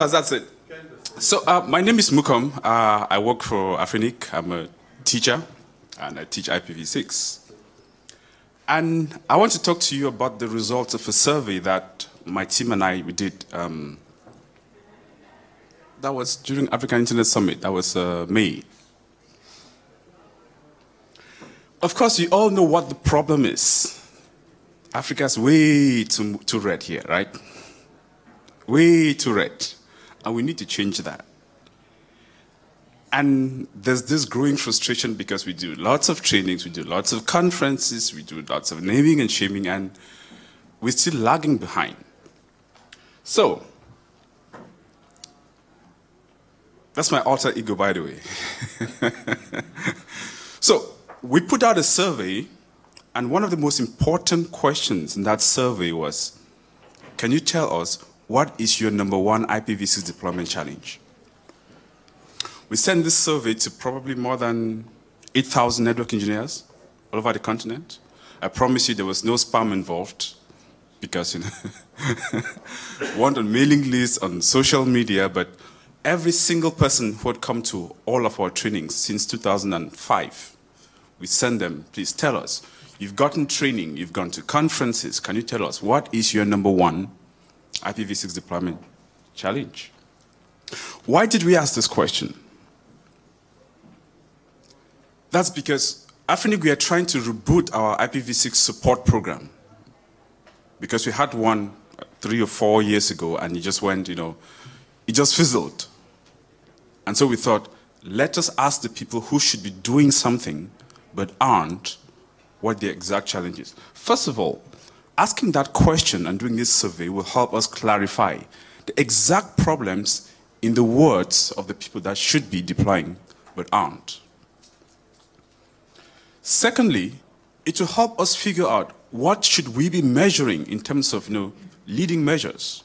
That's it. So uh, my name is Mukom. Uh, I work for Afrinic. I'm a teacher, and I teach IPv6. And I want to talk to you about the results of a survey that my team and I we did. Um, that was during African Internet Summit. That was uh, May. Of course, you all know what the problem is. Africa's way too, too red here, right? Way too red. And we need to change that. And there's this growing frustration because we do lots of trainings, we do lots of conferences, we do lots of naming and shaming, and we're still lagging behind. So, that's my alter ego, by the way. so, we put out a survey, and one of the most important questions in that survey was Can you tell us what is your number one IPv6 deployment challenge? We sent this survey to probably more than 8,000 network engineers all over the continent. I promise you there was no spam involved because, you know, one on mailing lists, on social media, but every single person who had come to all of our trainings since 2005, we send them, please tell us, you've gotten training, you've gone to conferences, can you tell us what is your number one IPv6 deployment challenge? Why did we ask this question? That's because Afrinic, we are trying to reboot our IPv6 support program. Because we had one three or four years ago and it just went, you know, it just fizzled. And so we thought, let us ask the people who should be doing something but aren't what the exact challenge is. First of all, asking that question and doing this survey will help us clarify the exact problems in the words of the people that should be deploying but aren't. Secondly, it will help us figure out what should we be measuring in terms of you know, leading measures.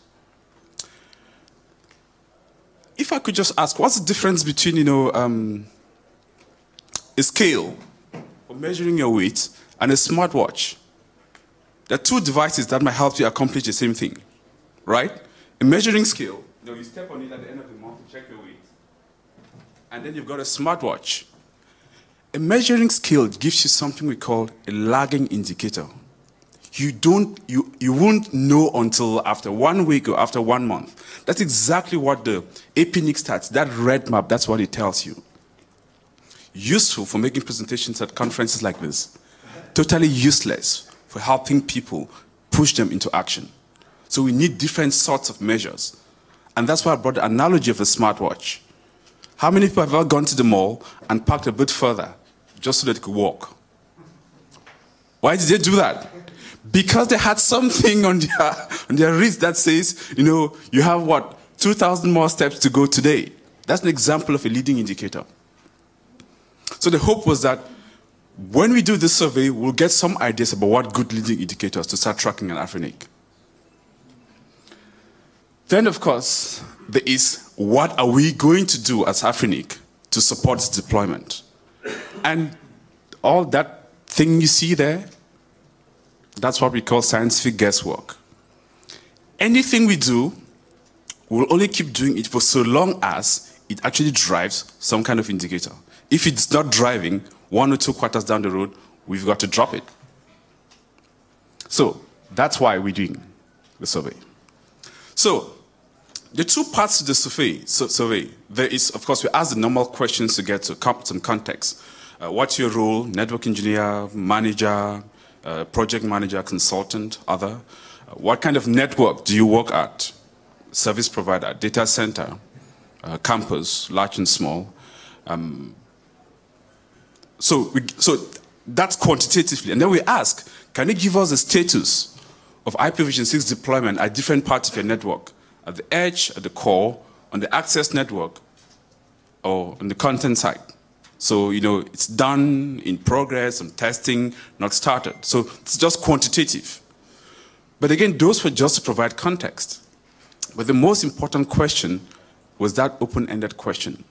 If I could just ask, what's the difference between you know, um, a scale for measuring your weight and a smartwatch? There are two devices that might help you accomplish the same thing, right? A measuring scale, you, you step on it at the end of the month to check your weight. And then you've got a smartwatch. A measuring scale gives you something we call a lagging indicator. You don't, you, you won't know until after one week or after one month. That's exactly what the APNIC stats, that red map, that's what it tells you. Useful for making presentations at conferences like this. Totally useless for helping people push them into action. So we need different sorts of measures. And that's why I brought the analogy of a smartwatch. How many people have ever gone to the mall and parked a bit further just so that they could walk? Why did they do that? Because they had something on their, on their wrist that says, you know, you have what, 2,000 more steps to go today. That's an example of a leading indicator. So the hope was that when we do this survey, we'll get some ideas about what good leading indicators to start tracking an Afrinic. Then, of course, there is what are we going to do as Afrinic to support its deployment? And all that thing you see there, that's what we call scientific guesswork. Anything we do, we'll only keep doing it for so long as it actually drives some kind of indicator. If it's not driving, one or two quarters down the road, we've got to drop it. So that's why we're doing the survey. So the two parts to the survey, so, survey there is, of course, we ask the normal questions to get to some context. Uh, what's your role? Network engineer, manager, uh, project manager, consultant, other. Uh, what kind of network do you work at? Service provider, data center, uh, campus, large and small. Um, so, we, so that's quantitatively. And then we ask, can you give us the status of IPv6 deployment at different parts of your network? At the edge, at the core, on the access network, or on the content side? So, you know, it's done in progress, some testing, not started. So it's just quantitative. But again, those were just to provide context. But the most important question was that open-ended question.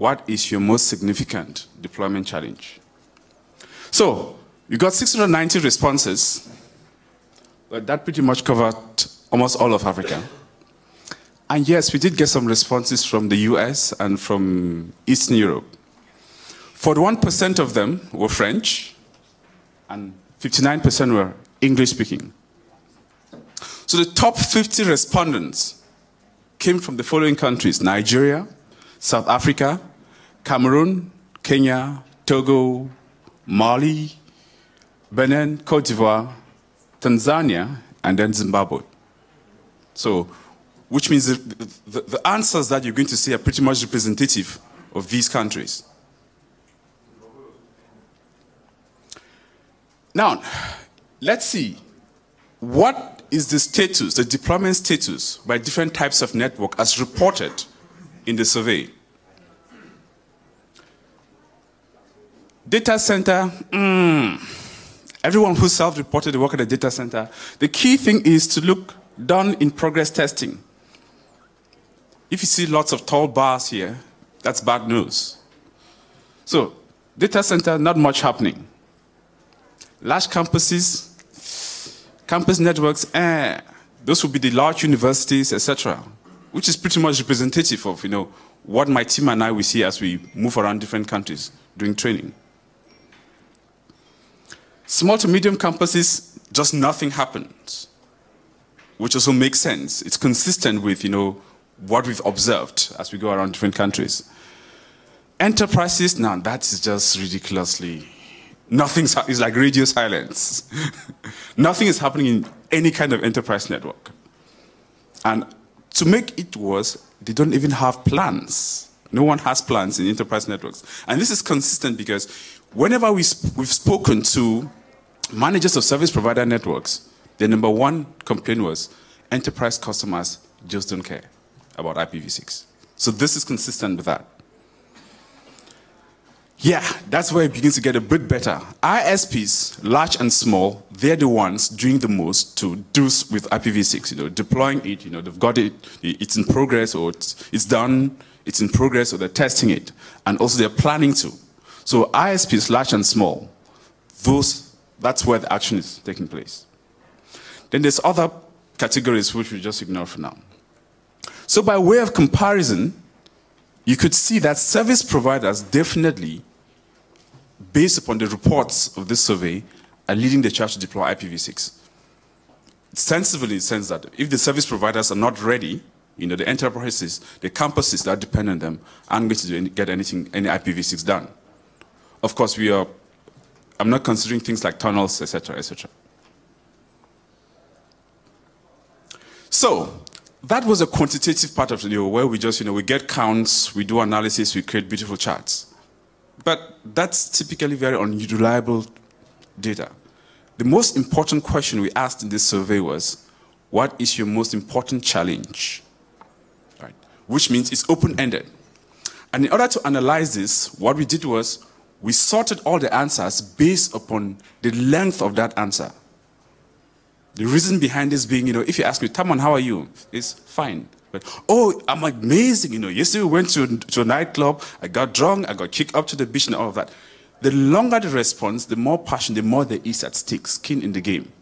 What is your most significant deployment challenge? So, you got 690 responses, but that pretty much covered almost all of Africa. And yes, we did get some responses from the US and from Eastern Europe. 41% of them were French, and 59% were English speaking. So the top 50 respondents came from the following countries Nigeria, South Africa, Cameroon, Kenya, Togo, Mali, Benin, Cote d'Ivoire, Tanzania, and then Zimbabwe. So, which means the, the, the, answers that you're going to see are pretty much representative of these countries. Now, let's see what is the status, the deployment status by different types of network as reported in the survey. Data center, mm, everyone who self-reported work at a data center, the key thing is to look done in progress testing. If you see lots of tall bars here, that's bad news. So, data center, not much happening. Large campuses, campus networks, eh, those would be the large universities, etc., which is pretty much representative of, you know, what my team and I will see as we move around different countries doing training. Small to medium campuses, just nothing happens which also makes sense. It's consistent with, you know, what we've observed as we go around different countries. Enterprises, now that is just ridiculously, nothing's, it's like radio silence. Nothing is happening in any kind of enterprise network. And to make it worse, they don't even have plans. No one has plans in enterprise networks. And this is consistent because whenever we sp we've spoken to managers of service provider networks, the number one complaint was enterprise customers just don't care about IPv6. So this is consistent with that. Yeah, that's where it begins to get a bit better. ISPs, large and small, they're the ones doing the most to do with IPv6, you know, deploying it, you know, they've got it, it's in progress or it's, it's done, it's in progress or they're testing it. And also they're planning to. So ISPs, large and small, those, that's where the action is taking place. Then there's other categories which we just ignore for now. So by way of comparison, you could see that service providers definitely, based upon the reports of this survey, are leading the charge to deploy IPv6. Sensibly in the sense that if the service providers are not ready, you know, the enterprises, the campuses that depend on them aren't going to get anything, any IPv6 done. Of course, we are, I'm not considering things like tunnels, etc., etc. So that was a quantitative part of the deal where we just, you know, we get counts, we do analysis, we create beautiful charts. But that's typically very unreliable data. The most important question we asked in this survey was, what is your most important challenge? Right? Which means it's open-ended. And in order to analyze this, what we did was we sorted all the answers based upon the length of that answer. The reason behind this being, you know, if you ask me, Tamon, how are you? It's fine. But, oh, I'm amazing, you know. Yesterday we went to, to a nightclub, I got drunk, I got kicked up to the beach and all of that. The longer the response, the more passion, the more there is at stake, skin in the game.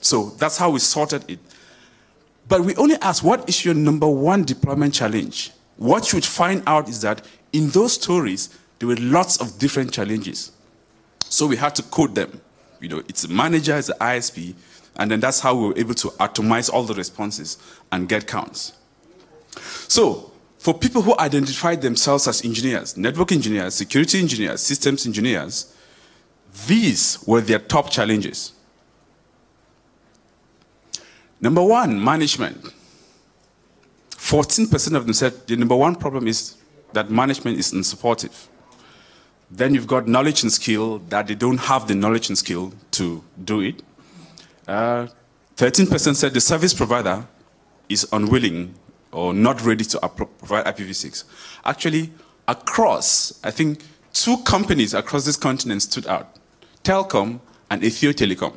So that's how we sorted it. But we only asked, what is your number one deployment challenge? What you would find out is that in those stories, there were lots of different challenges. So we had to code them. You know, it's a manager, it's an ISP, and then that's how we were able to atomize all the responses and get counts. So, for people who identified themselves as engineers, network engineers, security engineers, systems engineers, these were their top challenges. Number one, management. 14% of them said the number one problem is that management is unsupportive. Then you've got knowledge and skill, that they don't have the knowledge and skill to do it. 13% uh, said the service provider is unwilling or not ready to provide IPv6. Actually, across, I think, two companies across this continent stood out, Telkom and Ethio Telecom.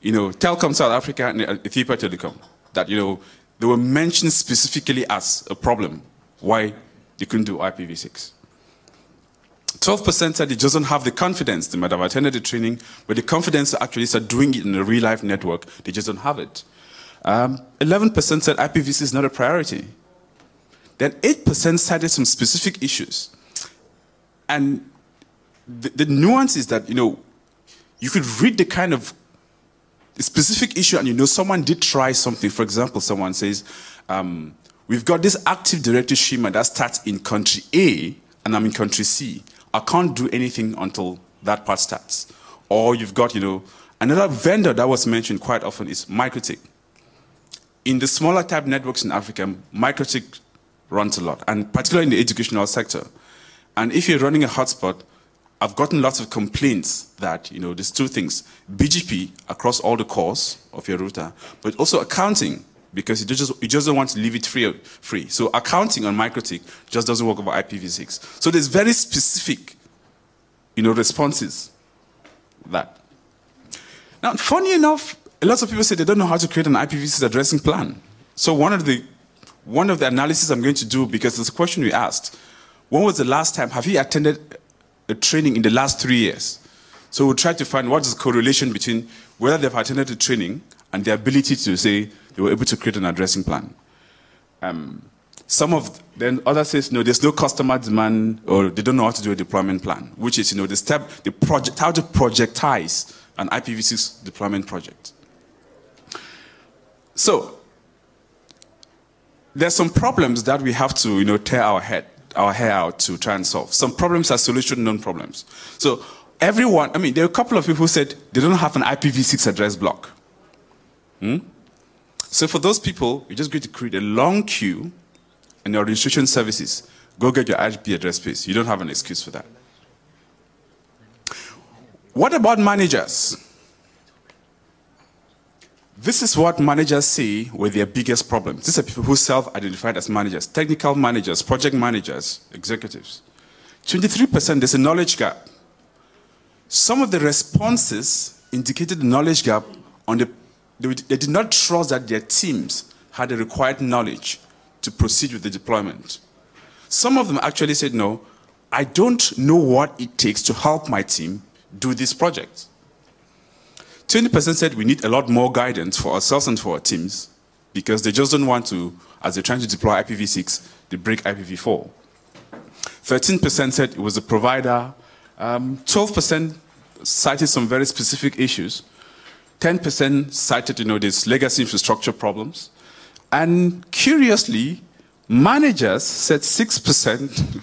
You know, Telkom South Africa and Ethiopia Telecom, that, you know, they were mentioned specifically as a problem why they couldn't do IPv6. 12% said it doesn't have the confidence. They might have attended the training, but the confidence to actually start doing it in a real life network, they just don't have it. Um, 11% said IPv6 is not a priority. Then 8% cited some specific issues. And the, the nuance is that, you know, you could read the kind of specific issue and you know someone did try something. For example, someone says, um, we've got this active directory schema that starts in country A and I'm in country C. I can't do anything until that part starts. Or you've got, you know, another vendor that was mentioned quite often is MikroTik. In the smaller type networks in Africa, MikroTik runs a lot, and particularly in the educational sector. And if you're running a hotspot, I've gotten lots of complaints that, you know, there's two things. BGP across all the cores of your router, but also accounting, because it just, it just don't want to leave it free, free. So accounting on MikroTik just doesn't work over IPv6. So there's very specific, you know, responses that. Now, funny enough, a lot of people say they don't know how to create an IPv6 addressing plan. So one of the one of the analysis I'm going to do, because a question we asked, when was the last time, have you attended a training in the last three years? So we'll try to find what is the correlation between whether they've attended the training and the ability to say they were able to create an addressing plan. Um, some of then others says no, there's no customer demand or they don't know how to do a deployment plan, which is you know the step, the project, how to projectize an IPv6 deployment project. So there's some problems that we have to, you know, tear our head, our hair out to try and solve. Some problems are solution non problems. So everyone, I mean, there are a couple of people who said they don't have an IPv6 address block. Hmm? So for those people, you're just going to create a long queue in your registration services. Go get your IP address space. You don't have an excuse for that. What about managers? This is what managers see were their biggest problems. These are people who self-identified as managers, technical managers, project managers, executives. 23% there's a knowledge gap. Some of the responses indicated the knowledge gap on the they, they did not trust that their teams had the required knowledge to proceed with the deployment. Some of them actually said, no, I don't know what it takes to help my team do this project. 20% said we need a lot more guidance for ourselves and for our teams because they just don't want to, as they're trying to deploy IPv6, they break IPv4. 13% said it was the provider. 12% um, cited some very specific issues. 10% cited, you know, these legacy infrastructure problems. And curiously, managers said 6%.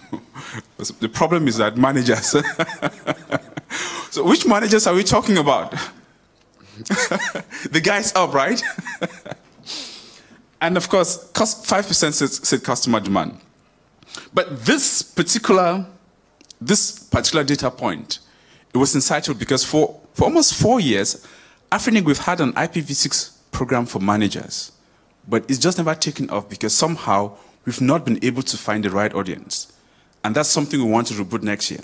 the problem is that managers. so which managers are we talking about? the guy's up, right? and of course, 5% said, said customer demand. But this particular, this particular data point, it was insightful because for, for almost four years, Afrinic, we've had an IPv6 program for managers, but it's just never taken off because somehow we've not been able to find the right audience. And that's something we want to reboot next year.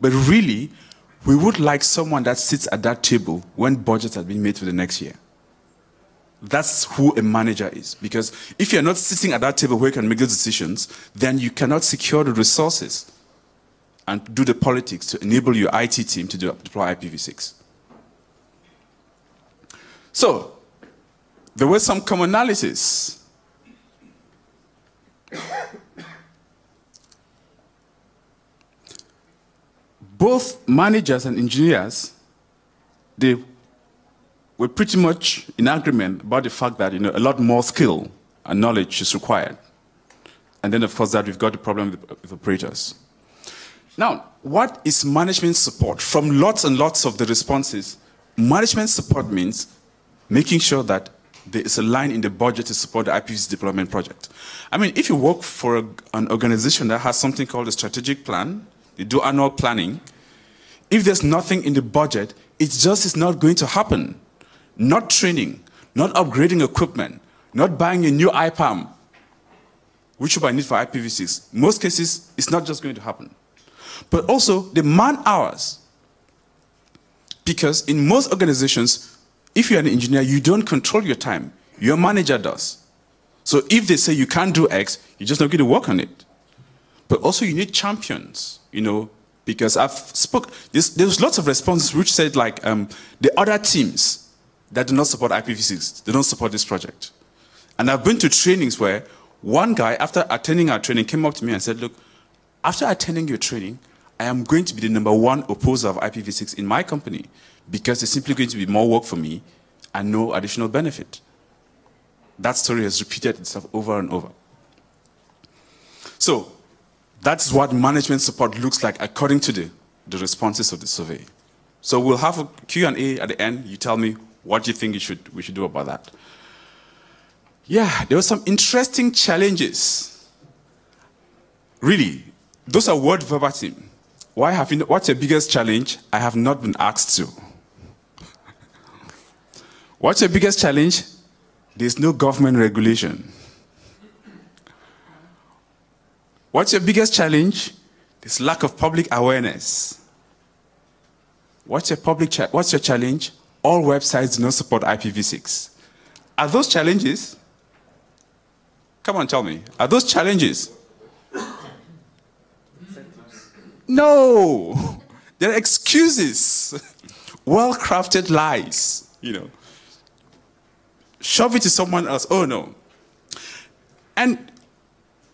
But really, we would like someone that sits at that table when budgets are being made for the next year. That's who a manager is. Because if you're not sitting at that table where you can make those decisions, then you cannot secure the resources and do the politics to enable your IT team to deploy IPv6. So, there were some commonalities both managers and engineers, they were pretty much in agreement about the fact that you know, a lot more skill and knowledge is required. And then, of course, that we've got the problem with, with operators. Now, what is management support? From lots and lots of the responses, management support means making sure that there is a line in the budget to support the IPv6 deployment project. I mean, if you work for a, an organization that has something called a strategic plan, they do annual planning, if there's nothing in the budget, it just is not going to happen. Not training, not upgrading equipment, not buying a new IPAM, which you might need for IPv6. Most cases, it's not just going to happen. But also the man hours. Because in most organizations, if you're an engineer, you don't control your time. Your manager does. So if they say you can't do X, you're just not going to work on it. But also you need champions, you know, because I've spoke, there's, there's lots of responses which said like um, the other teams, that do not support IPv6. They don't support this project. And I've been to trainings where one guy, after attending our training, came up to me and said, look, after attending your training, I am going to be the number one opposer of IPv6 in my company because it's simply going to be more work for me and no additional benefit. That story has repeated itself over and over. So that's what management support looks like according to the, the responses of the survey. So we'll have a Q&A at the end. You tell me what you think you should, we should do about that. Yeah, there were some interesting challenges. Really, those are word verbatim. Why have you, what's your biggest challenge? I have not been asked to. What's your biggest challenge? There's no government regulation. What's your biggest challenge? There's lack of public awareness. What's your public what's your challenge? All websites do not support IPv6. Are those challenges? Come on, tell me. Are those challenges? No. They're excuses. Well-crafted lies, you know. Shove it to someone else. Oh no. And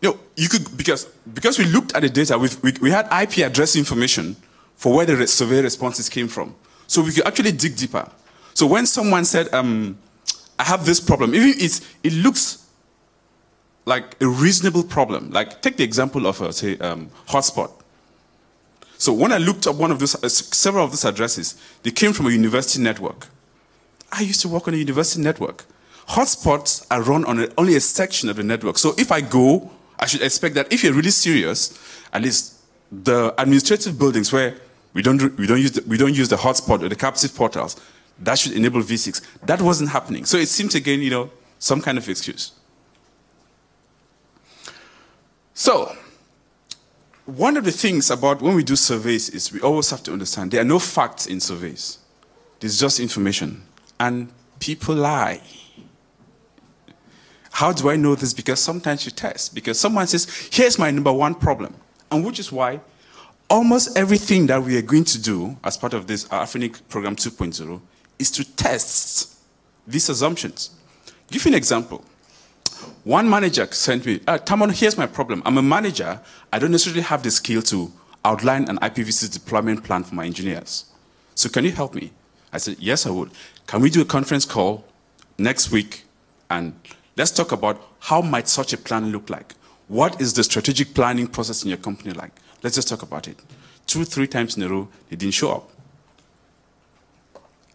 you know, you could because because we looked at the data, we, we had IP address information for where the survey responses came from. So we could actually dig deeper. So when someone said, um, I have this problem, even it's, it looks like a reasonable problem. Like take the example of, uh, say, um, hotspot. So when I looked up one of those, uh, several of those addresses, they came from a university network. I used to work on a university network. Hotspots are run on a, only a section of the network. So if I go, I should expect that if you're really serious, at least the administrative buildings where we don't, we don't, use, the, we don't use the hotspot or the captive portals. That should enable V6. That wasn't happening. So it seems again, you know, some kind of excuse. So, one of the things about when we do surveys is we always have to understand there are no facts in surveys. There's just information. And people lie. How do I know this? Because sometimes you test. Because someone says, here's my number one problem. And which is why almost everything that we are going to do as part of this Afrinic Program 2.0 is to test these assumptions. Give you an example. One manager sent me, uh, Tamon, here's my problem. I'm a manager. I don't necessarily have the skill to outline an IPv6 deployment plan for my engineers. So can you help me? I said, yes, I would. Can we do a conference call next week and let's talk about how might such a plan look like? What is the strategic planning process in your company like? Let's just talk about it. Two, three times in a row, they didn't show up.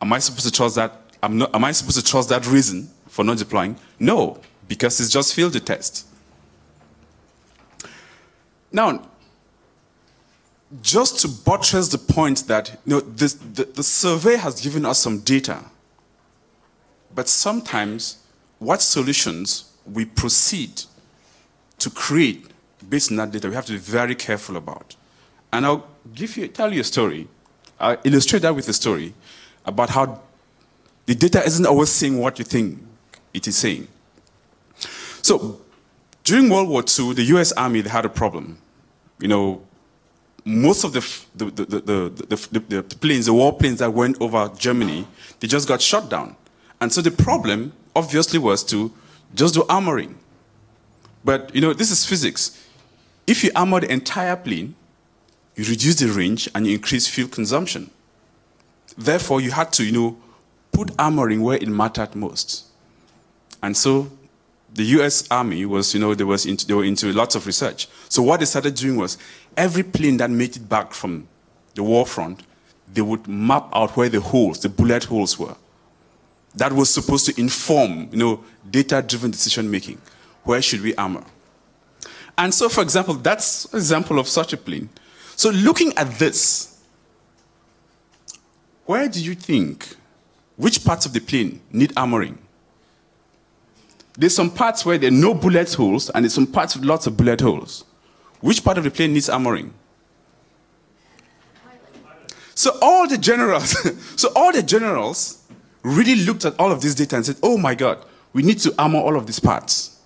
Am I supposed to trust that? I'm Not, am I supposed to trust that reason for not deploying? No, because it's just failed the test. Now, just to buttress the point that you know, this, the, the survey has given us some data, but sometimes what solutions we proceed to create based on that data, we have to be very careful about. And I'll give you, tell you a story. I'll illustrate that with a story about how the data isn't always saying what you think it is saying. So, during World War II, the US Army had a problem. You know, most of the, the, the, the, planes, the warplanes that went over Germany, they just got shot down. And so the problem, obviously, was to just do armoring. But, you know, this is physics. If you armor the entire plane, you reduce the range and you increase fuel consumption. Therefore, you had to, you know, put armoring where it mattered most. And so the US Army was, you know, they, was into, they were into lots of research. So what they started doing was every plane that made it back from the war front, they would map out where the holes, the bullet holes were. That was supposed to inform, you know, data-driven decision making. Where should we armor? And so, for example, that's an example of such a plane. So looking at this, where do you think, which parts of the plane need armoring? There's some parts where there are no bullet holes, and there's some parts with lots of bullet holes. Which part of the plane needs armoring? So all the generals, so all the generals really looked at all of this data and said, oh my God, we need to armor all of these parts.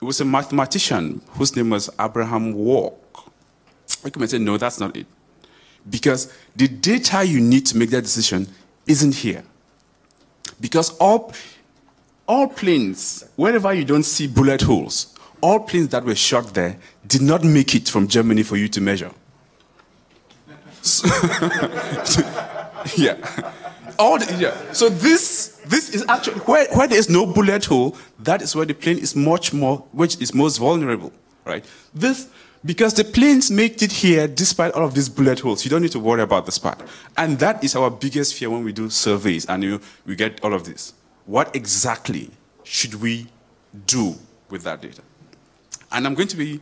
It was a mathematician whose name was Abraham Wald. I can say, no, that's not it. Because the data you need to make that decision isn't here. Because all, all planes, wherever you don't see bullet holes, all planes that were shot there did not make it from Germany for you to measure. So, yeah. All the, yeah. So this this is actually where, where there is no bullet hole, that is where the plane is much more, which is most vulnerable, right? This because the planes make it here despite all of these bullet holes. You don't need to worry about this part. And that is our biggest fear when we do surveys and you we get all of this. What exactly should we do with that data? And I'm going to be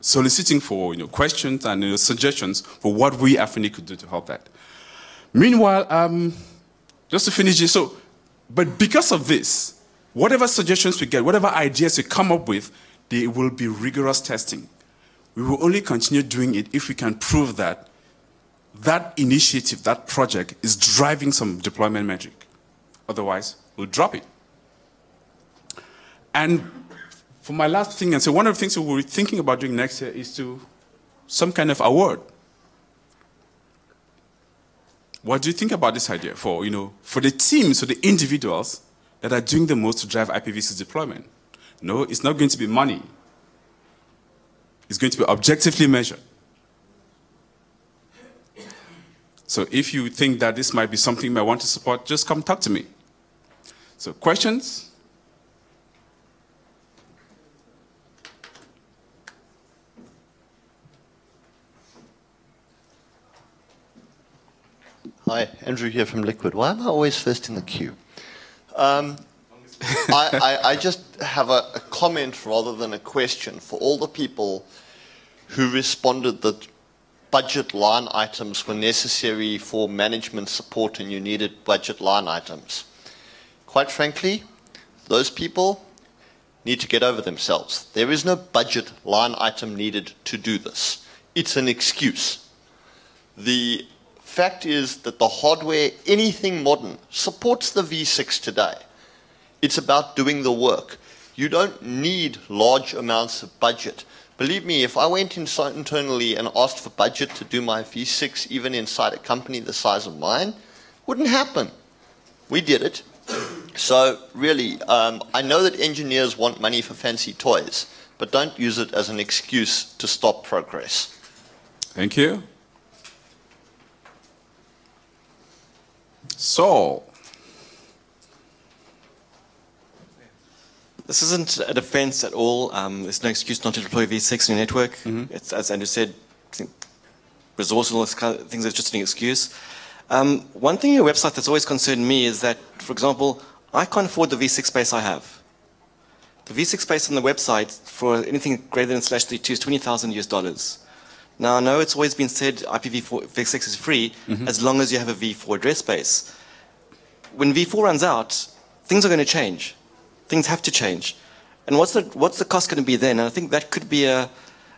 soliciting for you know, questions and you know, suggestions for what we Afrinic could do to help that. Meanwhile, um, just to finish this, so, but because of this, whatever suggestions we get, whatever ideas we come up with, there will be rigorous testing. We will only continue doing it if we can prove that that initiative, that project is driving some deployment metric. Otherwise, we'll drop it. And for my last thing, and so one of the things we will be thinking about doing next year is to some kind of award. What do you think about this idea for, you know, for the teams, for the individuals that are doing the most to drive IPv6 deployment? No, it's not going to be money. It's going to be objectively measured. So if you think that this might be something you might want to support, just come talk to me. So questions? Hi, Andrew here from Liquid. Why am I always first in the queue? Um, I, I, I, just have a, a, comment rather than a question for all the people who responded that budget line items were necessary for management support and you needed budget line items. Quite frankly, those people need to get over themselves. There is no budget line item needed to do this. It's an excuse. The fact is that the hardware, anything modern, supports the V6 today. It's about doing the work. You don't need large amounts of budget. Believe me, if I went internally and asked for budget to do my V6, even inside a company the size of mine, wouldn't happen. We did it. So really, um, I know that engineers want money for fancy toys, but don't use it as an excuse to stop progress. Thank you. Saul. This isn't a defense at all. Um, there's no excuse not to deploy V6 in your network. Mm -hmm. It's, as Andrew said, resource and all those kind of things are just an excuse. Um, one thing in your website that's always concerned me is that, for example, I can't afford the V6 space I have. The V6 space on the website for anything greater than slash 32 is 20,000 US dollars. Now, I know it's always been said IPv6 is free mm -hmm. as long as you have a V4 address space. When V4 runs out, things are going to change things have to change. And what's the, what's the cost going to be then? And I think that could be a,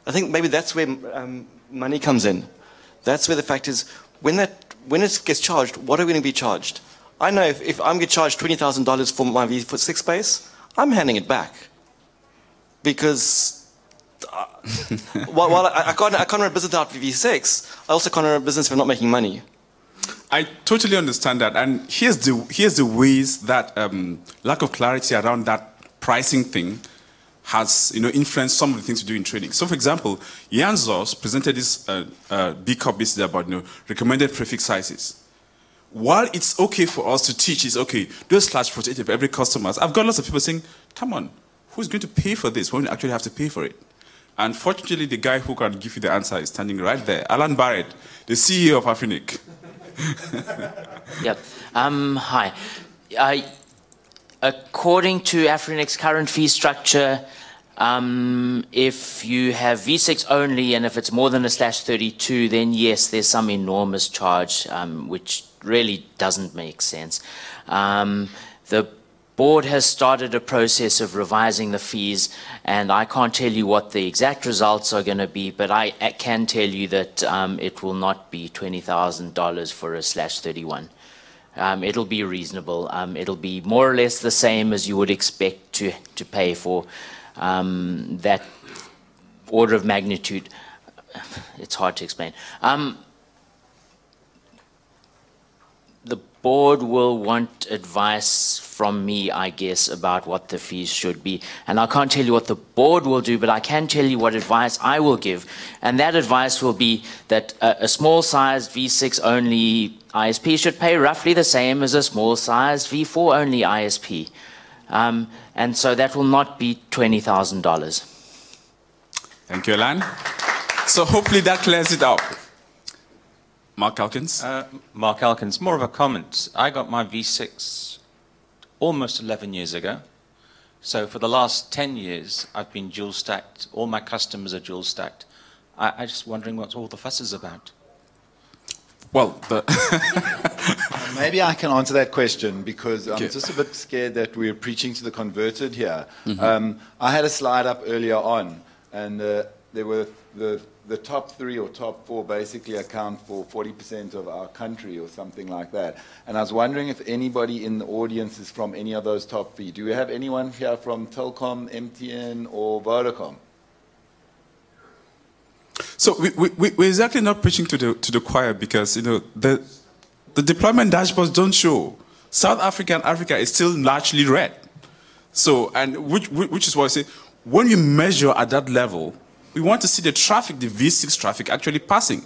I think maybe that's where um, money comes in. That's where the fact is, when, that, when it gets charged, what are we going to be charged? I know if, if I'm get charged $20,000 for my V6 space, I'm handing it back. Because uh, while, I, I, can't, I can't run a business without V6, I also can't run a business if I'm not making money. I totally understand that, and here's the here's the ways that um, lack of clarity around that pricing thing has you know influenced some of the things we do in trading. So, for example, Jan Zorz presented this uh, uh, BCOP about you know recommended prefix sizes. While it's okay for us to teach, it's okay do a slash protect of every customer. I've got lots of people saying, "Come on, who's going to pay for this when we actually have to pay for it?" Unfortunately, the guy who can give you the answer is standing right there, Alan Barrett, the CEO of Afrinic. yep. Um, hi. According to Afrinic's current fee structure, um, if you have V6 only and if it's more than a slash 32, then yes, there's some enormous charge, um, which really doesn't make sense. Um, the board has started a process of revising the fees, and I can't tell you what the exact results are going to be, but I, I, can tell you that um, it will not be $20,000 for a slash 31. Um, it'll be reasonable. Um, it'll be more or less the same as you would expect to, to pay for um, that order of magnitude. It's hard to explain. Um, the board will want advice from me, I guess, about what the fees should be. And I can't tell you what the board will do, but I can tell you what advice I will give. And that advice will be that a, a small sized V6 only ISP should pay roughly the same as a small sized V4 only ISP. Um, and so that will not be $20,000. Thank you, Alan. So hopefully that clears it up. Mark Elkins? Uh, Mark Elkins, more of a comment. I got my V6 almost 11 years ago. So for the last 10 years, I've been dual stacked. All my customers are dual stacked. I, I'm just wondering what all the fuss is about. Well, the Maybe I can answer that question because I'm Okay. just a bit scared that we're preaching to the converted here. Mm-hmm. Um, I had a slide up earlier on, and uh, there were the, the top three or top four basically account for 40% of our country or something like that. And I was wondering if anybody in the audience is from any of those top three. Do we have anyone here from Telkom, MTN, or Vodacom? So we, we, we- we're exactly not preaching to the, to the choir because, you know, the, the deployment dashboards don't show. South Africa and Africa is still largely red. So, and which which is why I say, when you measure at that level, we want to see the traffic, the V6 traffic actually passing.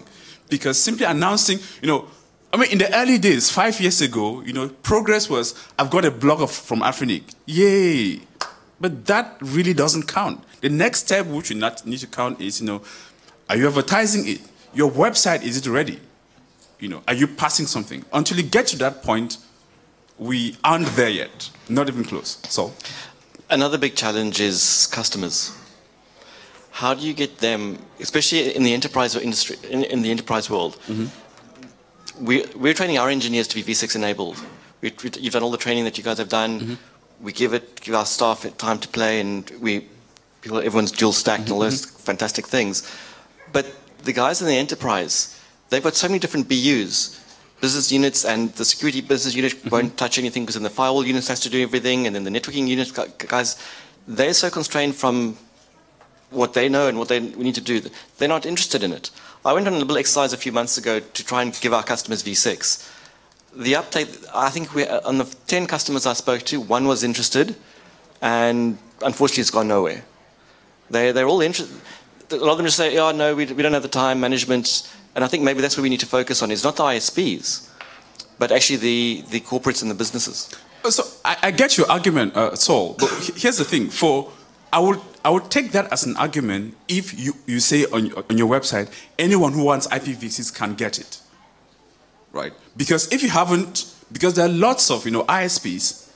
Because simply announcing, you know, I mean, in the early days, five years ago, you know, progress was, I've got a blog of, from Afrinic. Yay. But that really doesn't count. The next step which you not need to count is, you know, are you advertising it? Your website, is it ready? You know, are you passing something? Until you get to that point, we aren't there yet. Not even close. So, Another big challenge is customers. How do you get them, especially in the enterprise or industry, in, in the enterprise world? Mm-hmm. We, we're training our engineers to be V6 enabled. We, we, you've done all the training that you guys have done. Mm-hmm. We give it, give our staff time to play, and we, people, everyone's dual stacked and all those mm-hmm. fantastic things. But the guys in the enterprise, they've got so many different BUs business units and the security business unit won't touch anything because then the firewall unit has to do everything and then the networking unit guys they're so constrained from what they know and what they need to do they're not interested in it i went on a little exercise a few months ago to try and give our customers v6 the uptake i think we on the 10 customers i spoke to one was interested and unfortunately it's gone nowhere they, they're all interested a lot of them just say oh no we, we don't have the time management and I think maybe that's where we need to focus on is not the ISPs, but actually the, the corporates and the businesses. so I, I get your argument, uh, Saul. But here's the thing: for I would I would take that as an argument if you, you say on your, on your website anyone who wants IPv6 can get it, right? Because if you haven't, because there are lots of you know ISPs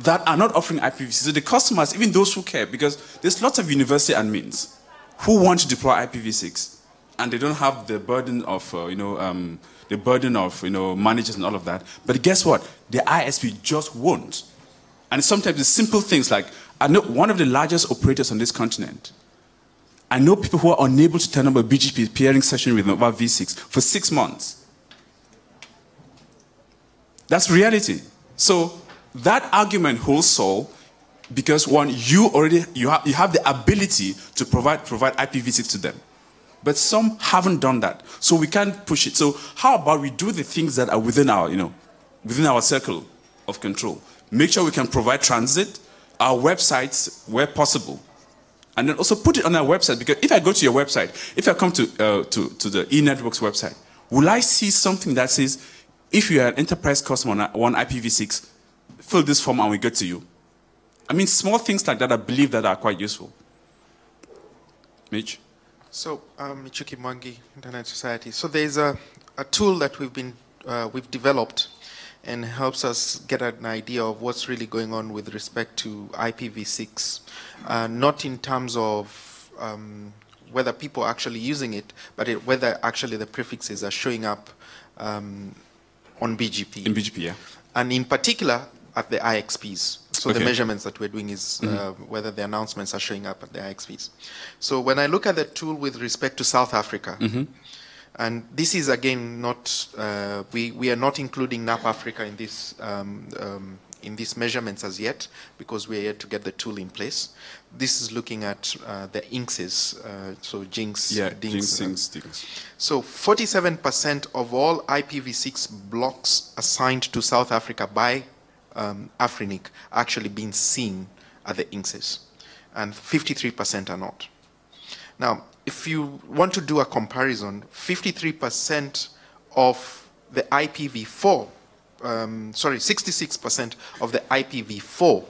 that are not offering IPv6. So the customers, even those who care, because there's lots of university admins who want to deploy IPv6, and they don't have the burden of uh, you know um, the burden of you know managers and all of that. But guess what? The ISP just won't. And sometimes it's simple things like I know one of the largest operators on this continent. I know people who are unable to turn up a BGP peering session with Nova V6 for six months. That's reality. So that argument holds Saul because one, you already you have, you have the ability to provide provide IPv6 to them, but some haven't done that. So we can't push it. So how about we do the things that are within our you know within our circle of control? Make sure we can provide transit, our websites where possible, and then also put it on our website. Because if I go to your website, if I come to uh, to to the eNetworks website, will I see something that says, if you are an enterprise customer on one IPv6, fill this form and we get to you? I mean, small things like that, I believe that are quite useful. Mitch? So, um, Michuki Mwangi, Internet Society. So there's a, a tool that we've been uh, we've developed and helps us get an idea of what's really going on with respect to IPv6, uh, not in terms of um, whether people are actually using it, but it, whether actually the prefixes are showing up um, on BGP. In BGP, yeah. and in particular at the IXPs. So the measurements that we're doing is uh, whether the announcements are showing up at the IXPs. So when I look at the tool with respect to South Africa, and this is again not uh, we we are not including NAP Africa in this um, um, in these measurements as yet because we're yet to get the tool in place. This is looking at uh, the INCSs, uh, so JINX, Yeah, DINX, jinx, uh, jinx, jinx. so 47% of all IPv6 blocks assigned to South Africa by um, Afrinic are actually being seen at the INCSs, and 53% are not. Now, if you want to do a comparison, 53% of the IPv4, um, sorry, 66% of the IPv4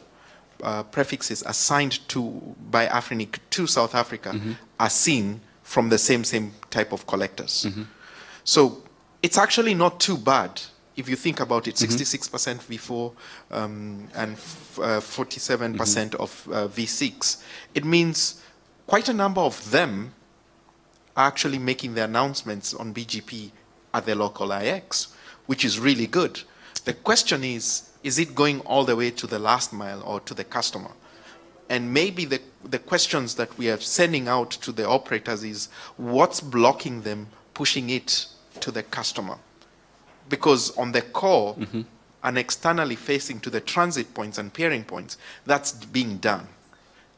uh, prefixes assigned to by Afrinic to South Africa are seen from the same same type of collectors. So it's actually not too bad if you think about it. 66% V4 um, and f- uh, 47% of uh, V6. It means quite a number of them are actually making the announcements on BGP at their local IX, which is really good. The question is, is it going all the way to the last mile or to the customer? And maybe the, the questions that we are sending out to the operators is what's blocking them pushing it to the customer? Because on the core mm-hmm. and externally facing to the transit points and peering points, that's being done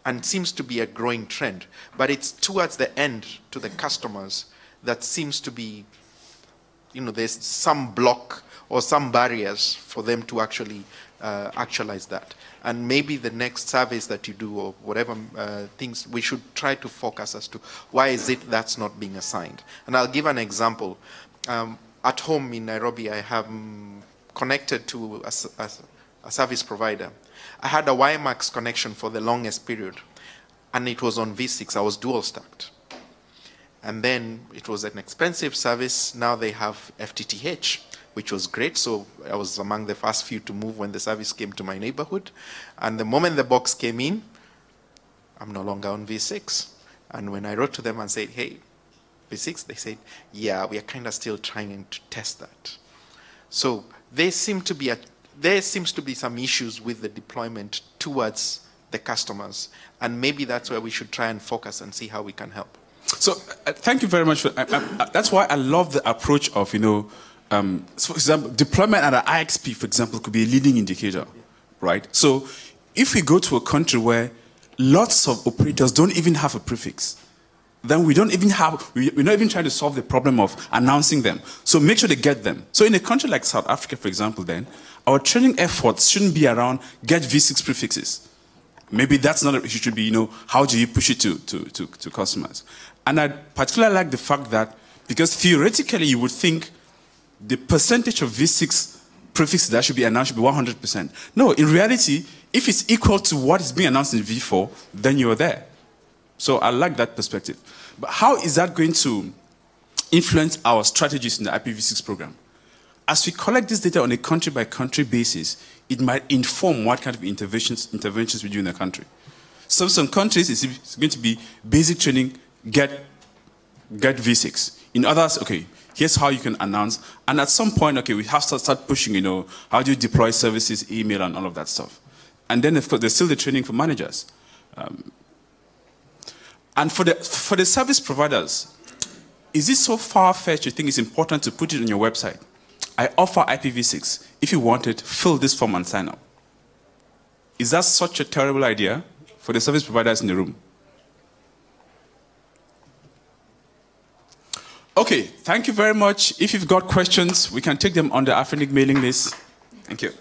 and seems to be a growing trend. But it's towards the end to the customers that seems to be, you know, there's some block or some barriers for them to actually uh, actualize that. And maybe the next surveys that you do or whatever uh, things, we should try to focus as to why is it that's not being assigned. And I'll give an example. Um, at home in Nairobi, I have mm, connected to a service provider. I had a WiMAX connection for the longest period, and it was on V6. I was dual stacked. And then it was an expensive service. Now they have FTTH, which was great. So I was among the first few to move when the service came to my neighborhood. And the moment the box came in, I'm no longer on V6. And when I wrote to them and said, hey, V6, they said, yeah, we are kind of still trying to test that. So they seem to be a, there seems to be some issues with the deployment towards the customers, and maybe that's where we should try and focus and see how we can help. So uh, thank you very much. For, uh, uh, that's why I love the approach of you know, um, for example, deployment at an IXP, for example, could be a leading indicator, right? So if we go to a country where lots of operators don't even have a prefix, then we don't even have, we, we're not even trying to solve the problem of announcing them. So make sure they get them. So in a country like South Africa, for example, then, our training efforts shouldn't be around get V6 prefixes. Maybe that's not, a, it should be, you know, how do you push it to, to, to, to customers? And I particularly like the fact that, because theoretically you would think the percentage of V6 prefixes that should be announced should be 100%. No, in reality, if it's equal to what is being announced in V4, then you're there. So I like that perspective. But how is that going to influence our strategies in the IPv6 program? As we collect this data on a country by country basis, it might inform what kind of interventions, interventions we do in the country. So some countries, it's going to be basic training, get, get V6. In others, okay, here's how you can announce. And at some point, okay, we have to start pushing, you know, how do you deploy services, email, and all of that stuff. And then, of course, there's still the training for managers. Um, and for the, for the service providers, is it so far-fetched you think it's important to put it on your website? I offer IPv6. If you want it, fill this form and sign up. Is that such a terrible idea for the service providers in the room? Okay, thank you very much. If you've got questions, we can take them on the Afrinic mailing list. Thank you.